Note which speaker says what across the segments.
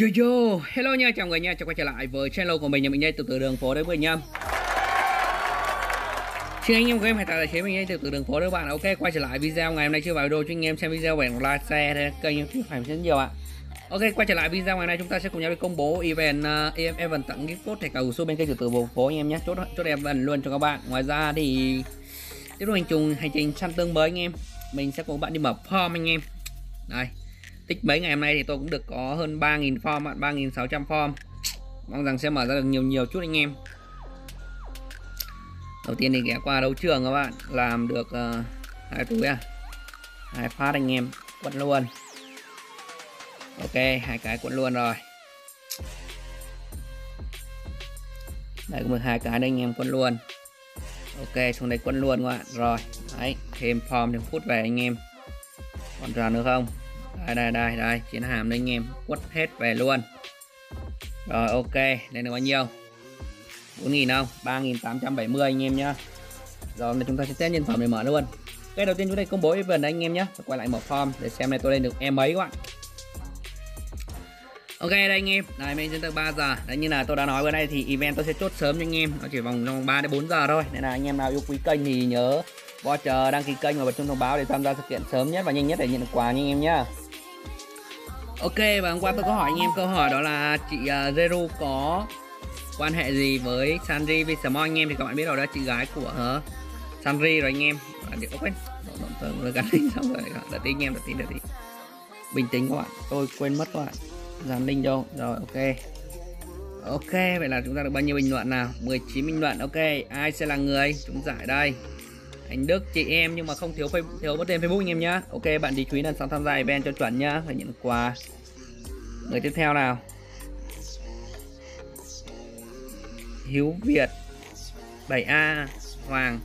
Speaker 1: Yo yo, hello nha, chào người nha, chào quay trở lại với channel của mình nhà mình đây từ từ đường phố đến với nha. Xin anh em của em hãy tạo tài chế mình đây từ từ đường phố đấy bạn. Ok, quay trở lại video ngày hôm nay chưa vào video cho anh em xem video về like share đây kênh em phải rất nhiều ạ. Ok, quay trở lại video ngày nay chúng ta sẽ cùng nhau đi công bố event uh, em event tặng gift code thẻ cầu số bên kênh từ từ đường phố anh em nhé. Chốt chốt event luôn cho các bạn. Ngoài ra thì tiếp tục hành trình hành trình săn tương mới anh em. Mình sẽ cùng bạn đi mở form anh em. Đây, tích mấy ngày hôm nay thì tôi cũng được có hơn 3.000 form bạn 3.600 form. Mong rằng sẽ mở ra được nhiều nhiều chút anh em. Đầu tiên thì ghé qua đấu trường các bạn làm được uh, hai túi à? Hai phát anh em quấn luôn. Ok hai cái quấn luôn rồi. Đây cũng được hai cái đây anh em quấn luôn. Ok xuống đây quấn luôn các bạn. Rồi đấy thêm form thêm phút về anh em. Còn ra nữa không? Đây đây đây đây. Chiến hàm đây anh em quất hết về luôn. Rồi ok. Đây là bao nhiêu? 4.000 không? 3.870 anh em nhá. Rồi này chúng ta sẽ test nhân phẩm để mở luôn. Cái đầu tiên chúng ta công bố event anh em nhé quay lại mở form để xem này tôi lên được em mấy các bạn. Ok đây anh em, này mình đến từ 3 giờ. Đấy như là tôi đã nói bữa nay thì event tôi sẽ chốt sớm cho anh em, nó chỉ vòng trong 3 đến 4 giờ thôi. Nên là anh em nào yêu quý kênh thì nhớ voucher đăng ký kênh và bật chuông thông báo để tham gia sự kiện sớm nhất và nhanh nhất để nhận được quà nha anh em nhá. Ok và hôm qua tôi có hỏi anh em câu hỏi đó là chị à, uh, Zero có quan hệ gì với Sanri vì Small anh em thì các bạn biết rồi đó chị gái của uh, Sanri rồi anh em. À, để quên, động rồi gắn lên xong rồi, đã tin anh em, đã tin đã tin Bình tĩnh các bạn, tôi quên mất các bạn. Dàn đinh đâu, rồi ok. Ok, vậy là chúng ta được bao nhiêu bình luận nào? 19 bình luận. Ok, ai sẽ là người chúng giải đây? Anh Đức, chị em nhưng mà không thiếu thiếu mất tên Facebook anh em nhá. Ok, bạn đi chú ý lần sau tham gia event cho chuẩn nhá, phải nhận quà. Người tiếp theo nào? Hiếu Việt 7A Hoàng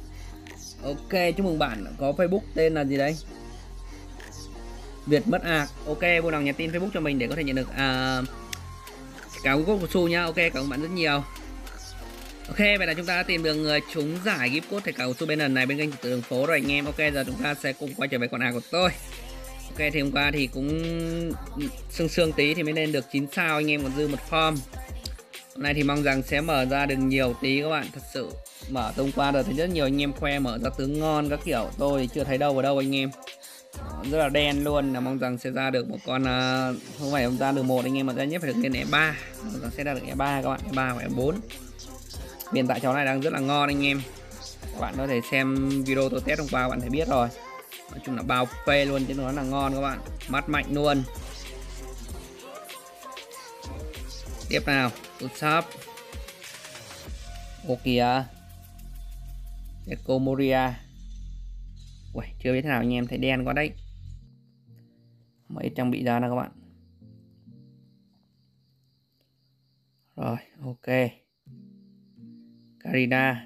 Speaker 1: Ok, chúc mừng bạn có Facebook tên là gì đấy? Việt mất ạc Ok, vui lòng nhắn tin Facebook cho mình để có thể nhận được à, Cảm ơn của Su nhá Ok, cảm ơn bạn rất nhiều Ok, vậy là chúng ta đã tìm được người trúng giải gift code thẻ cào của bên lần này bên kênh từ đường phố rồi anh em. Ok, giờ chúng ta sẽ cùng quay trở về con A của tôi. Ok, thì hôm qua thì cũng sương sương tí thì mới lên được 9 sao anh em còn dư một form. Hôm nay thì mong rằng sẽ mở ra được nhiều tí các bạn. Thật sự mở hôm qua rồi thấy rất nhiều anh em khoe mở ra tướng ngon các kiểu. Tôi thì chưa thấy đâu vào đâu anh em. Rất là đen luôn là mong rằng sẽ ra được một con à, không phải ra được một anh em mà ra nhất phải được lên E3. Mong rằng sẽ ra được E3 các bạn, E3 hoặc E4 hiện tại cháu này đang rất là ngon anh em. Các bạn có thể xem video tôi test hôm qua các bạn thấy biết rồi. Nói chung là bao phê luôn chứ nó là ngon các bạn. Mắt mạnh luôn. Tiếp nào tút shop ô kìa. Moria. Ui, chưa biết thế nào anh em thấy đen quá đấy. Mấy trang bị ra nè các bạn. Rồi ok. Karina.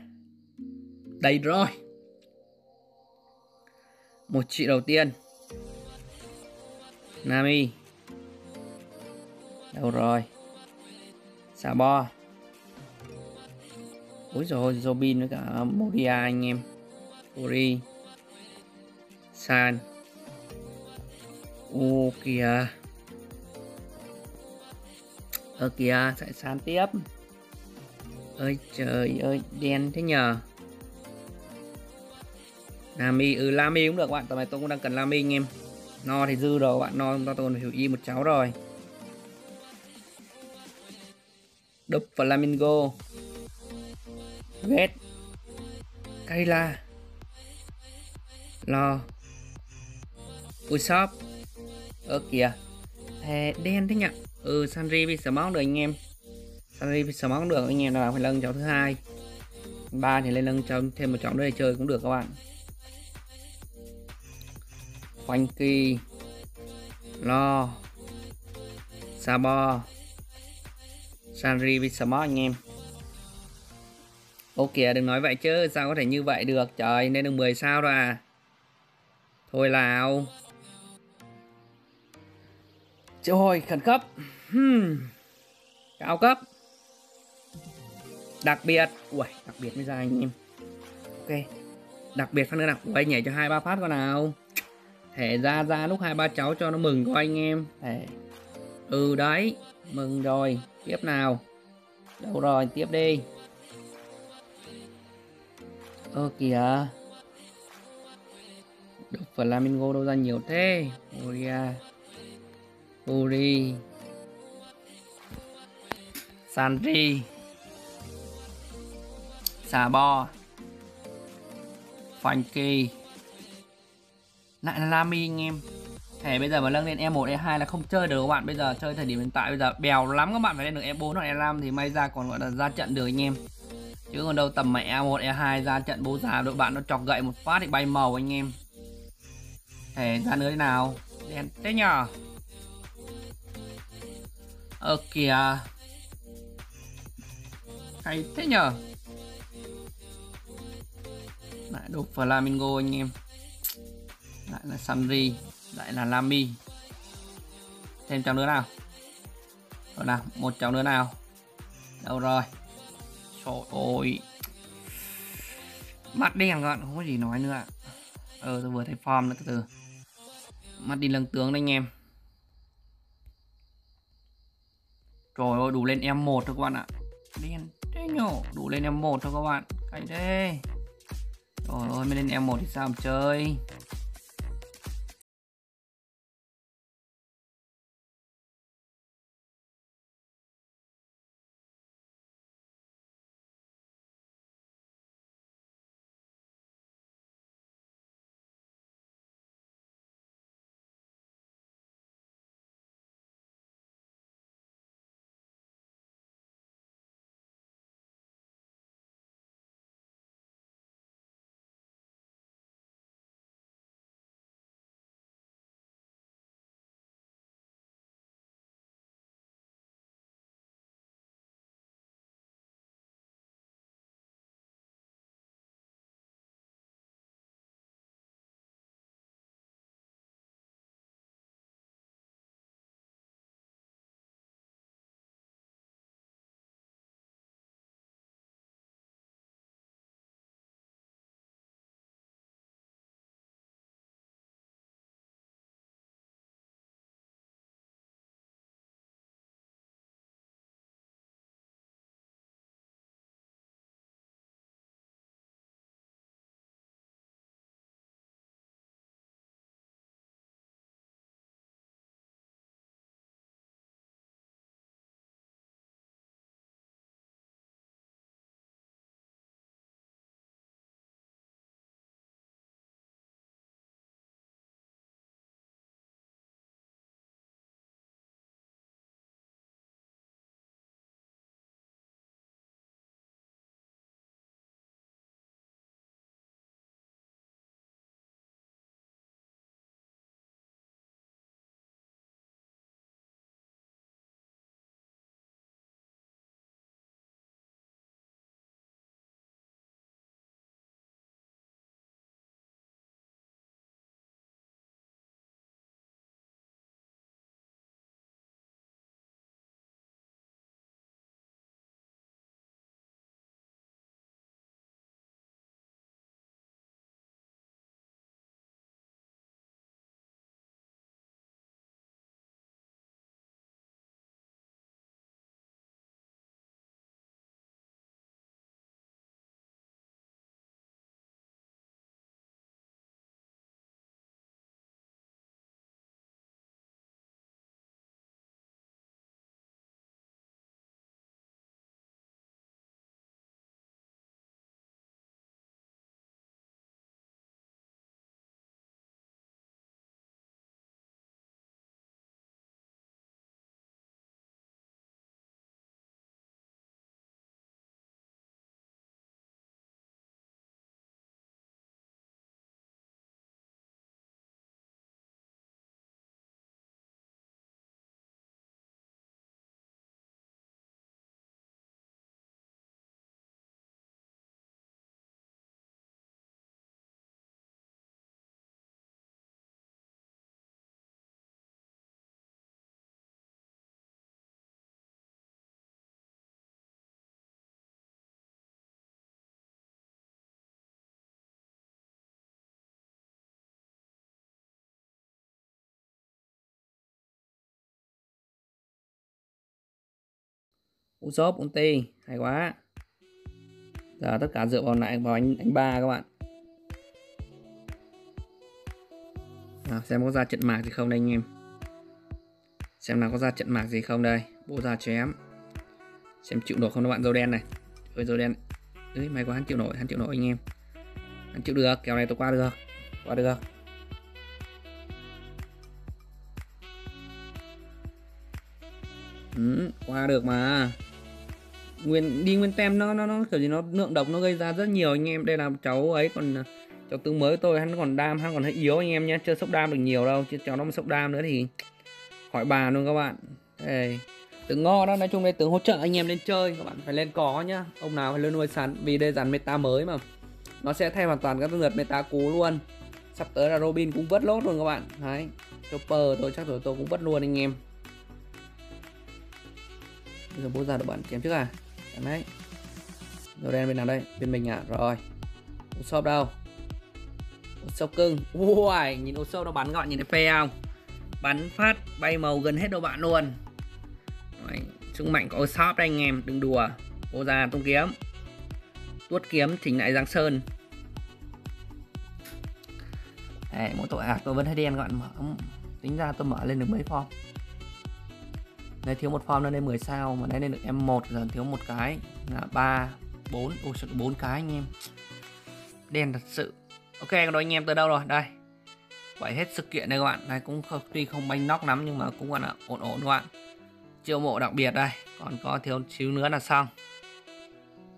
Speaker 1: Đây rồi. Một chị đầu tiên. Nami. Đâu rồi? Xà bo Ôi rồi Robin với cả Moria anh em. Ori San. Ô, kìa. Ơ kìa sẽ san tiếp ơi trời ơi, đen thế nhờ. Lami ừ Lami cũng được các bạn. Tầm này tôi cũng đang cần Lami anh em. No thì dư rồi các bạn, no chúng ta còn hiểu y một cháu rồi. Đúc Flamingo. Red. Kayla. Lo. Shop. Ơ kìa. Thè đen thế nhỉ Ừ Sanri bị sờ máu được anh em. Sunny Smart cũng được anh em nào phải nâng cháu thứ hai. Ba thì lên nâng cho thêm một cháu nữa để chơi cũng được các bạn. Khoanh Kỳ Lo, Sabo, Sanri với Smart anh em. Ok đừng nói vậy chứ, sao có thể như vậy được? Trời nên được 10 sao rồi à? Thôi nào Trời khẩn cấp. Hmm. Cao cấp đặc biệt ui đặc biệt mới ra anh em. Ok, đặc biệt phát nữa nào. Quay nhảy cho hai ba phát coi nào. Thể ra ra lúc hai ba cháu cho nó mừng coi anh em. Thể ừ đấy, mừng rồi. Tiếp nào. Đâu rồi, tiếp đi. Ơ, kìa. Được, flamingo đâu ra nhiều thế. Moria Uri. Sanri. Xà Bo Frankie Lại là Lamy anh em. Thẻ bây giờ mà nâng lên E1, E2 là không chơi được các bạn. Bây giờ chơi thời điểm hiện tại bây giờ bèo lắm các bạn. Phải lên được E4 hoặc E5 thì may ra còn gọi là ra trận được anh em. Chứ còn đâu tầm mà E1, E2 ra trận bố già đội bạn nó chọc gậy một phát thì bay màu anh em. Thẻ ra nữa thế nào? Đen thế nhờ. Ơ kìa. Hay thế nhờ. Lại đồ Flamingo anh em. Lại là Samri Lại là Lami Thêm cháu nữa nào. Rồi nào, Một cháu nữa nào. Đâu rồi? Trời ơi. Mắt đen gọn, Không có gì nói nữa Ờ tôi vừa thấy form nữa, từ từ. Mắt đi lưng tướng đấy anh em. Trời ơi, đủ lên em một thôi các bạn ạ. Đen thế nhổ Đủ lên em một thôi các bạn. Cảnh thế. Trời ơi mới lên em 1 thì sao mà chơi? Usopp Unti hay quá. Giờ tất cả dựa vào lại vào anh anh ba các bạn. À, xem có ra trận mạc gì không đây anh em. Xem nào có ra trận mạc gì không đây. Bố ra chém. Xem chịu nổi không các bạn dâu đen này. Ơi dâu đen. Ấy may quá hắn chịu nổi hắn chịu nổi anh em. Hắn chịu được kèo này tôi qua được. Qua được. Ừ, qua được mà nguyên, đi nguyên tem nó nó nó kiểu gì, nó lượng độc, nó gây ra rất nhiều anh em. Đây là cháu ấy, còn à, cháu tướng mới tôi, hắn còn đam, hắn còn hơi yếu anh em nhé chưa sốc đam được nhiều đâu, chứ cháu nó mà sốc đam nữa thì khỏi bàn luôn các bạn. Đây tướng ngo đó, nói chung đây tướng hỗ trợ anh em lên chơi, các bạn phải lên có nhá. Ông nào phải lên nuôi sắn, vì đây dàn meta mới mà. Nó sẽ thay hoàn toàn các lượt meta cũ luôn. Sắp tới là Robin cũng vớt lốt luôn các bạn. Đấy, Chopper tôi chắc rồi, tôi cũng vớt luôn anh em. Bây giờ bố ra được bạn kiếm trước à? Đấy rồi đen bên nào đây? Bên mình à? Rồi. Ô shop đâu? Ô shop cưng. Ui nhìn ô shop nó bắn gọn nhìn thấy phê không? Bắn phát bay màu gần hết đâu bạn luôn. Đấy, sức mạnh có ô shop đây anh em đừng đùa. Ô ra tung kiếm. Tuốt kiếm thỉnh lại giang sơn. Đấy, mỗi tội hạt tôi vẫn thấy đen các bạn mở tính ra tôi mở lên được mấy form đây thiếu một form lên 10 sao mà đây lên được em 1 giờ thiếu một cái là 3 4 ôi sự 4 cái anh em. Đen thật sự. Ok còn đó anh em tới đâu rồi? Đây. Vậy hết sự kiện đây các bạn. Này cũng không, tuy không banh nóc lắm nhưng mà cũng gọi là ổn ổn các bạn. Chiêu mộ đặc biệt đây. Còn có thiếu xíu nữa là xong.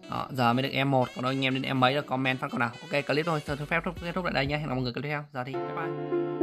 Speaker 1: Đó, giờ mới được em một. Còn đâu anh em đến em mấy là comment phát còn nào. Ok clip thôi. Xin phép kết thúc lại đây nhé hẹn gặp mọi người clip theo. Giờ thì bye bye.